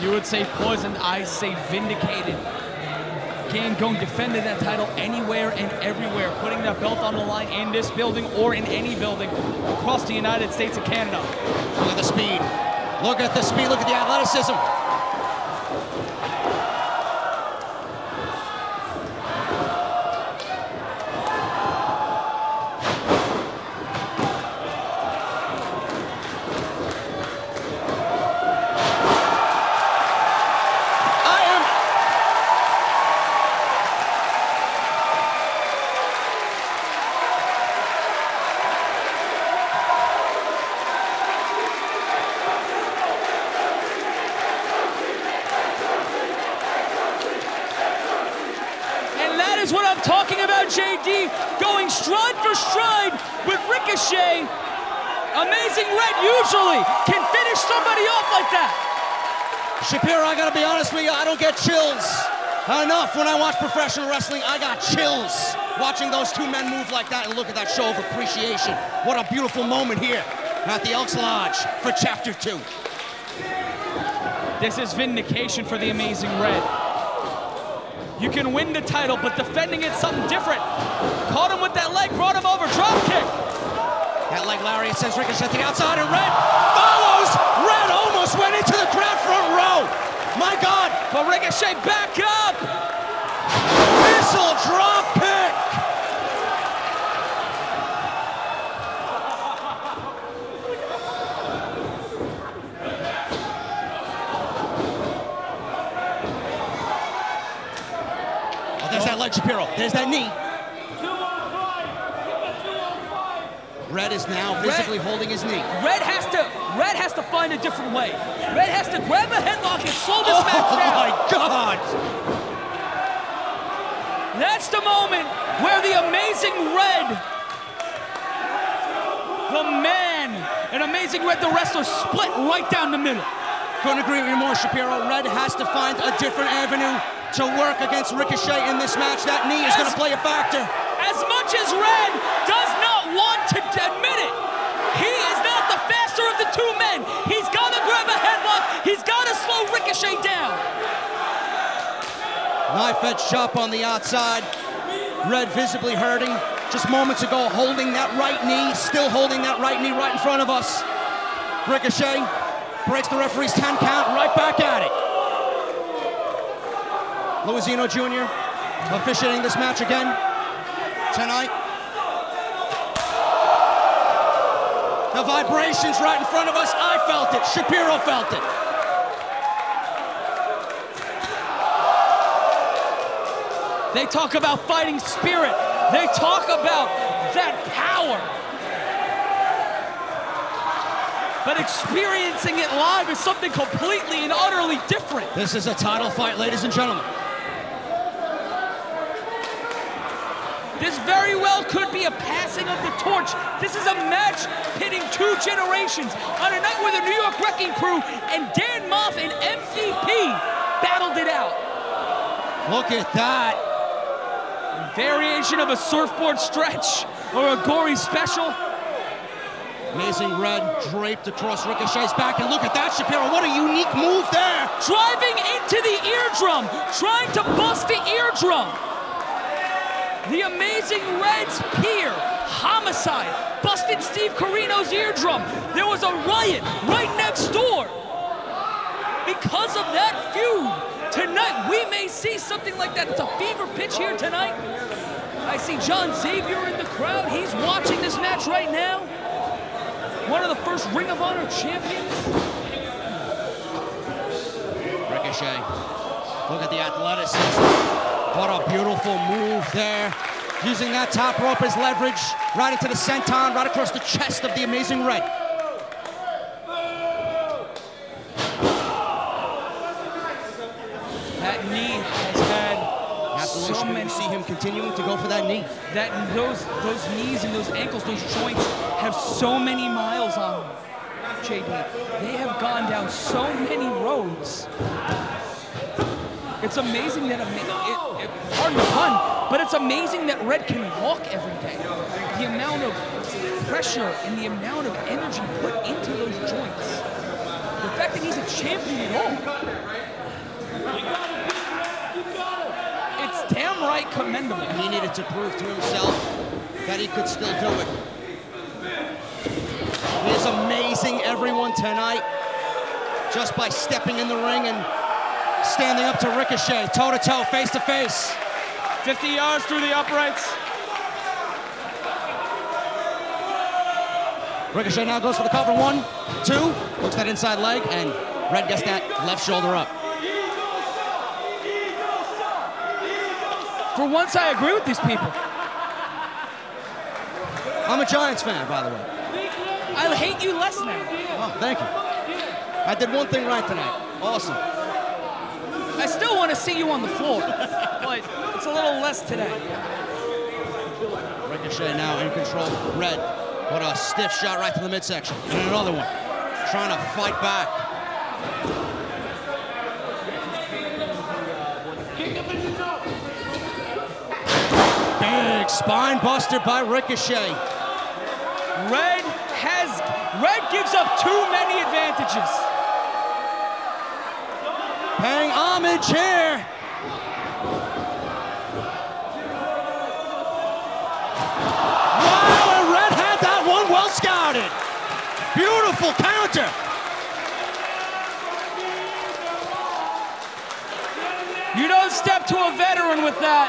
You would say poisoned, I say vindicated. Game going defending that title anywhere and everywhere, putting that belt on the line in this building or in any building across the United States of Canada. Look at the speed. Look at the speed. Look at the athleticism. JD. Going stride for stride with Ricochet. Amazing Red usually can finish somebody off like that. Shapiro, I gotta be honest with you, I don't get chills enough when I watch professional wrestling. I got chills watching those two men move like that and look at that show of appreciation. What a beautiful moment here at the Elks Lodge for Chapter 2. This is vindication for the Amazing Red. You can win the title, but defending it's something different. Caught him with that leg, brought him over, drop kick. That leg lariat sends Ricochet to the outside, and Red follows. Red almost went into the crowd front row. My God! But Ricochet back up. Missile drop kick. There's that Shapiro. There's that knee. Red is now visibly holding his knee. Red has to Red has to find a different way. Red has to grab a headlock and slow this Oh match down. Oh my God! That's the moment where the amazing Red, the man, an amazing Red, the wrestler, split right down the middle. Couldn't agree with you more, Shapiro. Red has to find a different avenue to work against Ricochet in this match. That knee is going to play a factor. As much as Red does not want to admit it, he is not the faster of the two men. He's got to grab a headlock. He's got to slow Ricochet down. Knife edge chop on the outside. Red visibly hurting. Just moments ago, holding that right knee, still holding that right knee right in front of us. Ricochet breaks the referee's 10 count, right back at it. Louisino Jr. officiating this match again tonight. The vibrations right in front of us, I felt it. Shapiro felt it. They talk about fighting spirit. They talk about that power. But experiencing it live is something completely and utterly different. This is a title fight, ladies and gentlemen. This very well could be a passing of the torch. This is a match pitting two generations on a night where the New York Wrecking Crew and Dan Maff and MVP battled it out. Look at that. Variation of a surfboard stretch or a gory special. Amazing red draped across Ricochet's back, and look at that, Shapiro. What a unique move there. Driving into the eardrum, trying to bust the eardrum. The amazing Reds peer, homicide, busted Steve Corino's eardrum. There was a riot right next door. Because of that feud, tonight we may see something like that. It's a fever pitch here tonight. I see John Xavier in the crowd. He's watching this match right now. One of the first Ring of Honor champions. Ricochet. Look at the athleticism. What a beautiful move there. Using that top rope as leverage, right into the senton, right across the chest of the amazing red. That knee has had Absolutely, so many. see him continuing to go for that knee. that those those knees and those ankles, those joints have so many miles on them. JD, they have gone down so many roads. It's amazing that, ama it, it, pardon the pun, but it's amazing that Red can walk every day. The amount of pressure and the amount of energy put into those joints. The fact that he's a champion at all. It's damn right commendable. He needed to prove to himself that he could still do it. He is amazing everyone tonight just by stepping in the ring and standing up to Ricochet, toe to toe, face to face. 50 yards through the uprights. Ricochet now goes for the cover. One, two, looks that inside leg, and Red gets that left shoulder up. For once, I agree with these people. I'm a Giants fan, by the way. I hate you less now. Oh, thank you. I did one thing right tonight. Awesome. I still want to see you on the floor, but it's a little less today. Ricochet now in control. Red, what a stiff shot right to the midsection. And another one. Trying to fight back. Big spine buster by Ricochet. Red has Red gives up too many advantages. Paying homage here. Wow, and Red had that one well scouted. Beautiful counter. You don't step to a veteran with that.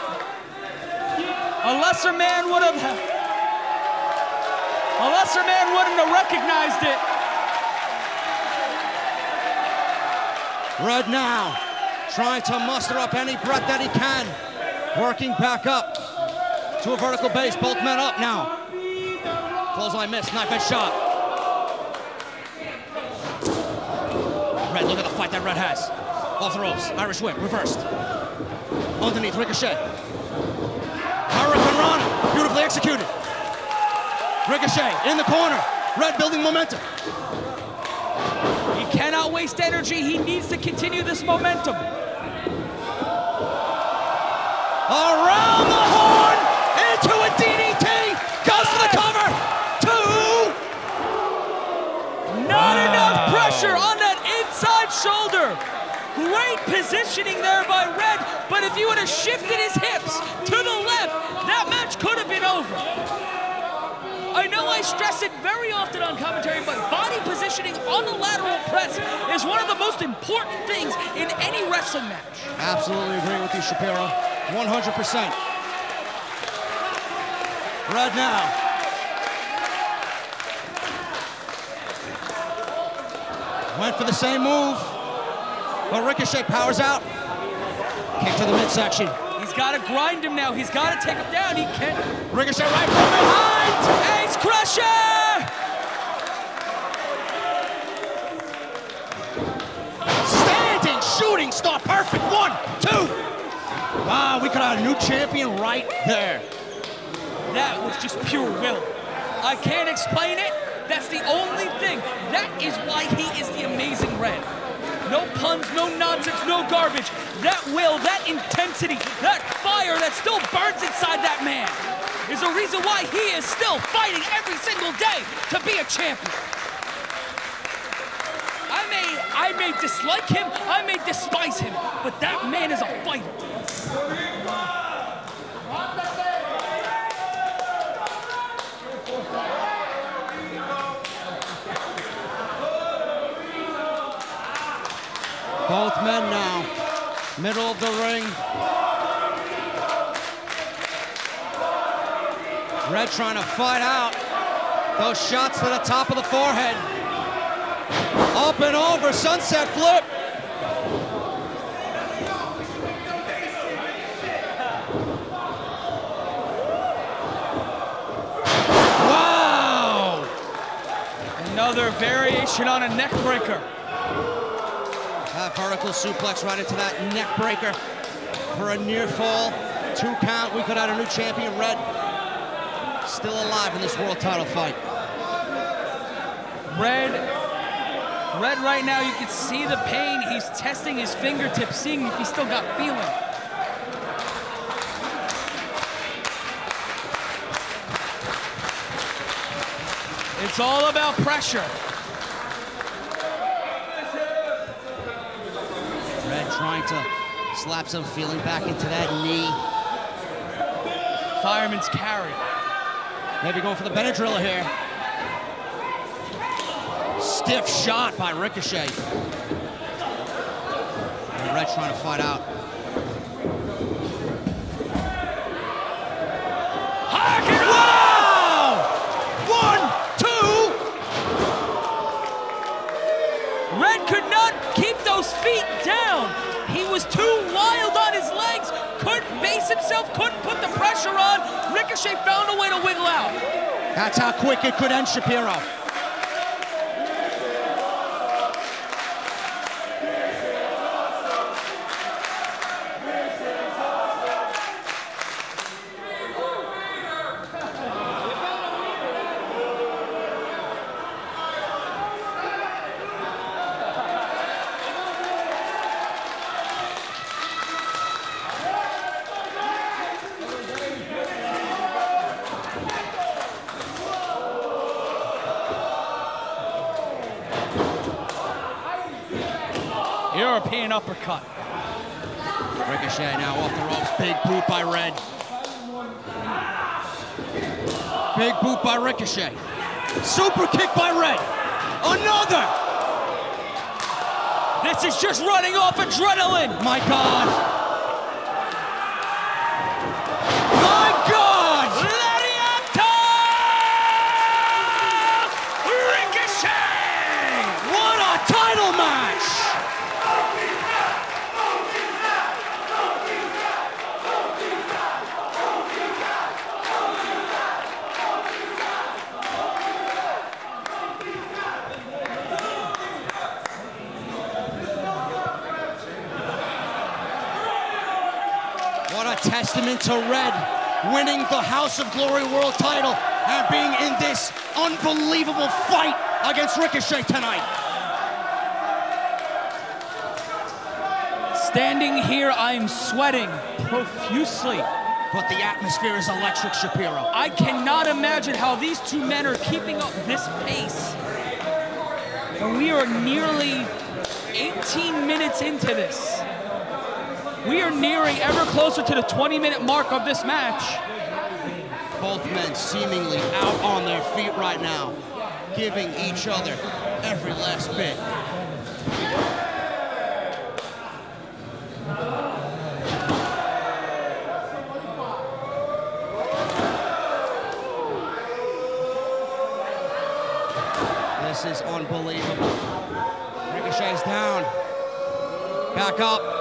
A lesser man would have. A lesser man wouldn't have recognized it. Red now trying to muster up any breath that he can. Working back up to a vertical base. Both men up now. Close Clothesline miss. Knife edge shot. Red, look at the fight that Red has. Off the ropes. Irish whip. Reversed. Underneath. Ricochet. hurricanrana. Beautifully executed. Ricochet in the corner. Red building momentum. Cannot waste energy. He needs to continue this momentum. Around the horn, into a DDT, goes for the cover. Two. Not enough pressure on that inside shoulder. Great positioning there by Red, but if you would have shifted his hips to the left, that match could have been over. I know I stress it very often on commentary, but body positioning on the lateral press is one of the most important things in any wrestling match. Absolutely agree with you, Shapiro. 100%. Right now. Went for the same move, but Ricochet powers out. Kick to the midsection. He's got to grind him now. He's got to take him down. He can't. Ricochet right from behind. Ace Crusher! Wow, we have a new champion right there. That was just pure will. I can't explain it. That's the only thing. That is why he is the amazing red. No puns, no nonsense, no garbage. That will, that intensity, that fire that still burns inside that man is the reason why he is still fighting every single day to be a champion. I may, I may dislike him, I may despise him, but that man is a fighter. Both men now, middle of the ring. Red trying to fight out. Those shots to the top of the forehead. Up and over, sunset flip. Wow! Another variation on a neck Vertical suplex right into that neck breaker for a near fall. Two count. We could have a new champion, Red. Still alive in this world title fight. Red, Red right now, you can see the pain. He's testing his fingertips, seeing if he's still got feeling. It's all about pressure. Trying to slap some feeling back into that knee. Fireman's carry. Maybe going for the Benadryl here. Stiff shot by Ricochet. And Red trying to fight out. Wow! One, two. Red could not keep those feet down. He was too wild on his legs, couldn't base himself, couldn't put the pressure on. Ricochet found a way to wiggle out. That's how quick it could end Shapiro. European uppercut. Ricochet now off the ropes. Big boot by Red. Big boot by Ricochet. Super kick by Red. Another. This is just running off adrenaline. My God. My God. Lariata! Ricochet! What a title match. What a testament to Red winning the House of Glory World title and being in this unbelievable fight against Ricochet tonight. Standing here, I am sweating profusely. But the atmosphere is electric, Shapiro. I cannot imagine how these two men are keeping up this pace. And we are nearly 18 minutes into this. We are nearing ever closer to the 20 minute mark of this match. Both men seemingly out on their feet right now, giving each other every last bit. This is unbelievable. Ricochet's down. Back up.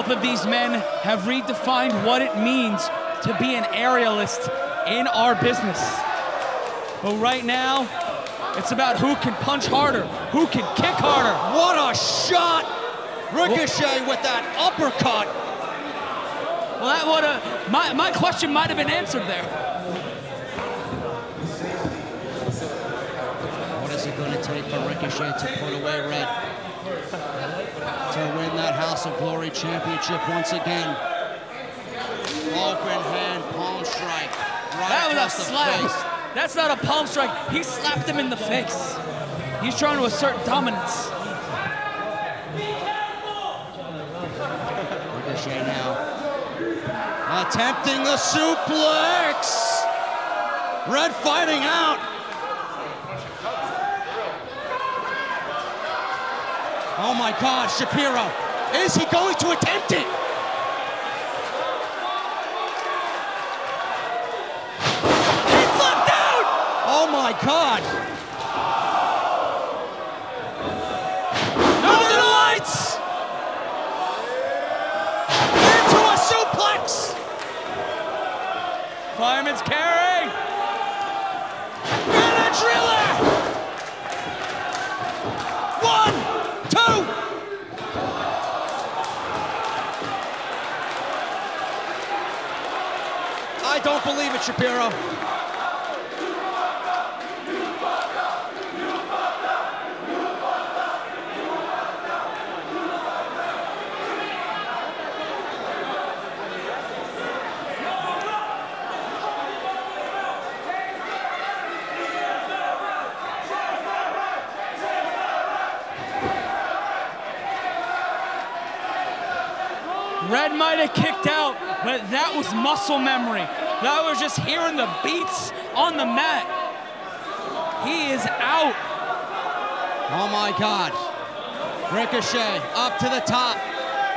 Both of these men have redefined what it means to be an aerialist in our business. But right now, it's about who can punch harder, who can kick harder. What a shot! Ricochet with that uppercut. Well, that would have, my, my question might have been answered there. What is it going to take for Ricochet to put away Red? To win that House of Glory championship once again. Open hand palm strike. Right That was a slap. face. That's not a palm strike. He slapped him in the face. He's trying to assert dominance. Ricochet now. Attempting the suplex. Red fighting out. Oh my God, Shapiro. Is he going to attempt it? He's locked out! Oh my God. Northern Lights! Into a suplex. Fireman's carry! And a driller. One, two. I don't believe it, Shapiro. Might have kicked out, but that was muscle memory. That was just hearing the beats on the mat. He is out. Oh my God. Ricochet up to the top.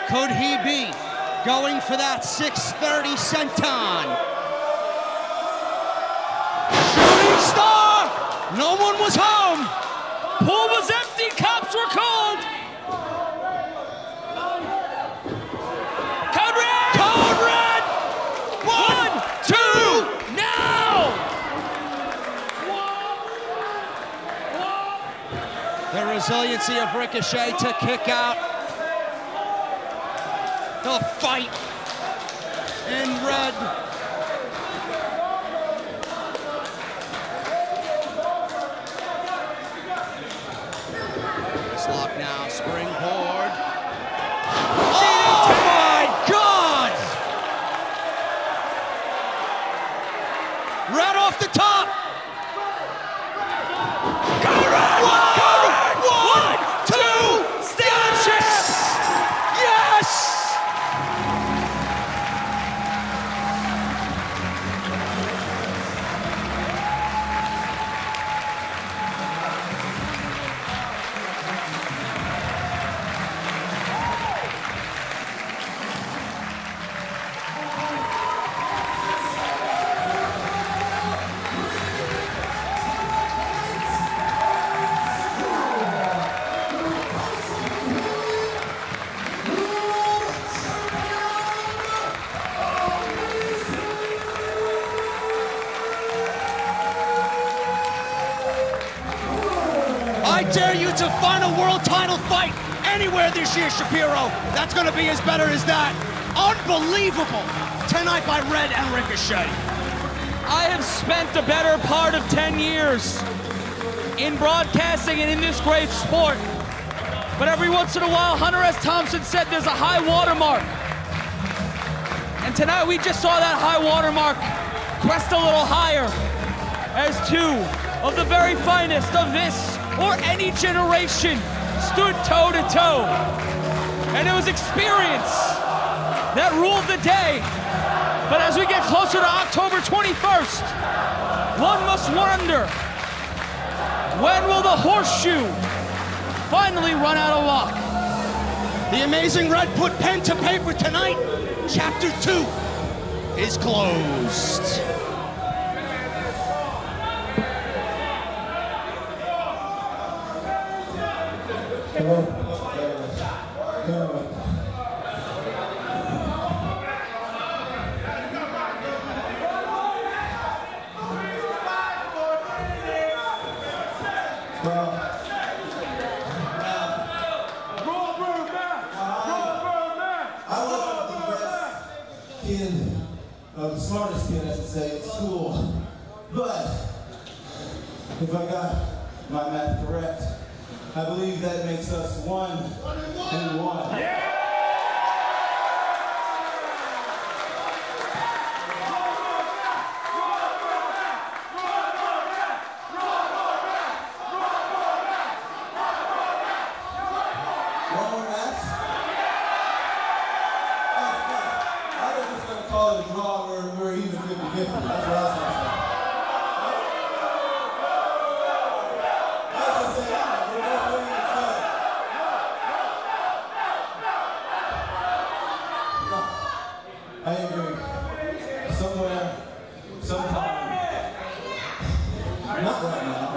Could he be going for that 630 senton? Shooting star! No one was home. Pool was empty, cops were called. Code red! Code red! One, two, now! The resiliency of Ricochet to kick out. The fight in red. Dare you to find a world title fight anywhere this year, Shapiro. That's gonna be as better as that. Unbelievable tonight by Red and Ricochet. I have spent the better part of 10 years in broadcasting and in this great sport. But every once in a while, Hunter S. Thompson said there's a high watermark. And tonight we just saw that high watermark crest a little higher as two of the very finest of this or any generation stood toe to toe. And it was experience that ruled the day. But as we get closer to October 21st, one must wonder when will the horseshoe finally run out of luck? The amazing Red put pen to paper tonight. Chapter two is closed. Wasn't the best kid, the smartest kid, I should say, at school. But if I got my math correct, I believe that makes us one and one. One Somewhere, sometime, not right now.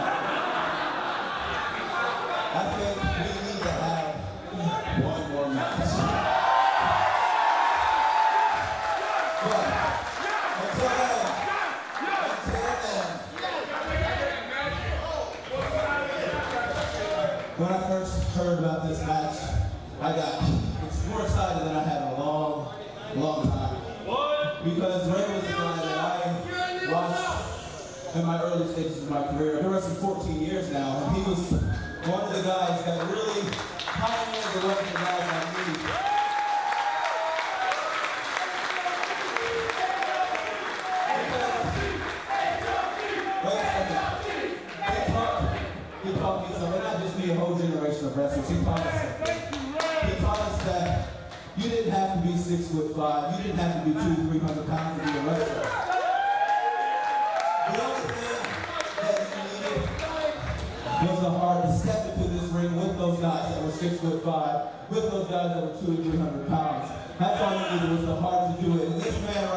guys that really pioneered the work that guys like me. So we're just me, a whole generation of wrestlers. He taught us something. He taught us that you didn't have to be six foot five, you didn't have to be two, three hundred pounds to be a wrestler. six foot five with those guys that were two to three hundred pounds. That's all you needed was the heart to do it. And this man